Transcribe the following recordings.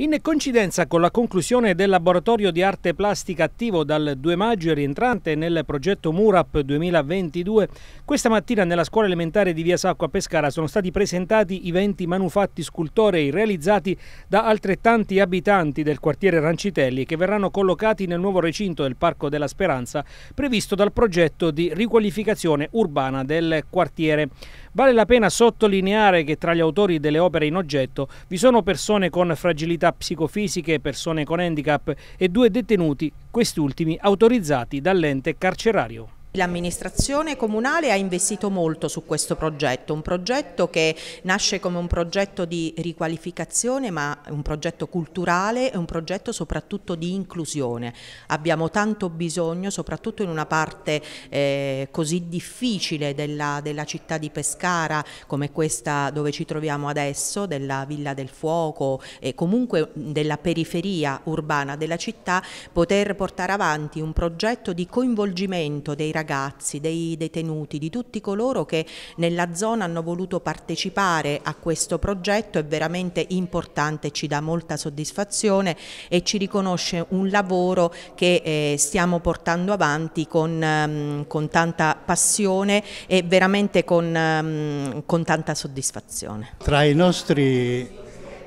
In coincidenza con la conclusione del laboratorio di arte plastica attivo dal 2 maggio e rientrante nel progetto Murap 2022, questa mattina nella scuola elementare di Via Sacco a Pescara sono stati presentati i 20 manufatti scultorei realizzati da altrettanti abitanti del quartiere Rancitelli che verranno collocati nel nuovo recinto del Parco della Speranza previsto dal progetto di riqualificazione urbana del quartiere. Vale la pena sottolineare che tra gli autori delle opere in oggetto vi sono persone con fragilità psicofisiche, persone con handicap e due detenuti, questi ultimi autorizzati dall'ente carcerario. L'amministrazione comunale ha investito molto su questo progetto, un progetto che nasce come un progetto di riqualificazione ma un progetto culturale e un progetto soprattutto di inclusione. Abbiamo tanto bisogno, soprattutto in una parte eh, così difficile della, della, città di Pescara come questa dove ci troviamo adesso, della Villa del Fuoco e comunque della periferia urbana della città, poter portare avanti un progetto di coinvolgimento dei ragazzi ragazzi, dei detenuti, di tutti coloro che nella zona hanno voluto partecipare a questo progetto è veramente importante, ci dà molta soddisfazione e ci riconosce un lavoro che eh, stiamo portando avanti con, um, con, tanta passione e veramente con, um, con tanta soddisfazione. Tra i nostri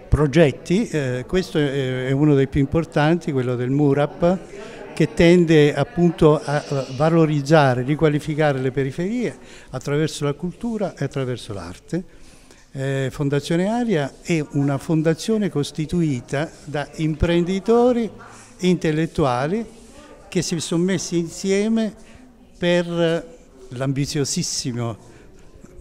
progetti, eh, questo è uno dei più importanti, quello del MURAP, che tende appunto a valorizzare, riqualificare le periferie attraverso la cultura e attraverso l'arte. Eh, fondazione Aria è una fondazione costituita da imprenditori intellettuali che si sono messi insieme per l'ambiziosissimo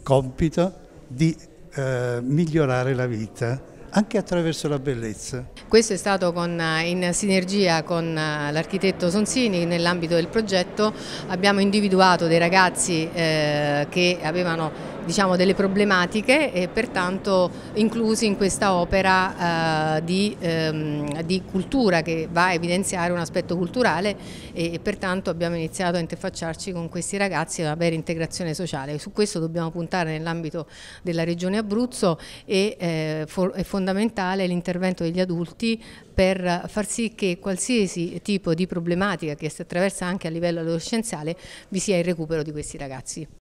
compito di eh, migliorare la vita anche attraverso la bellezza. Questo è stato con, in sinergia con eh, l'architetto Sonsini nell'ambito del progetto, abbiamo individuato dei ragazzi eh, che avevano diciamo, delle problematiche e pertanto inclusi in questa opera eh, di, ehm, di, cultura che va a evidenziare un aspetto culturale e, e, pertanto abbiamo iniziato a interfacciarci con questi ragazzi e ad avere integrazione sociale. Su questo dobbiamo puntare nell'ambito della regione Abruzzo e eh, è fondamentale l'intervento degli adulti per far sì che qualsiasi tipo di problematica che si attraversa anche a livello adolescenziale vi sia il recupero di questi ragazzi.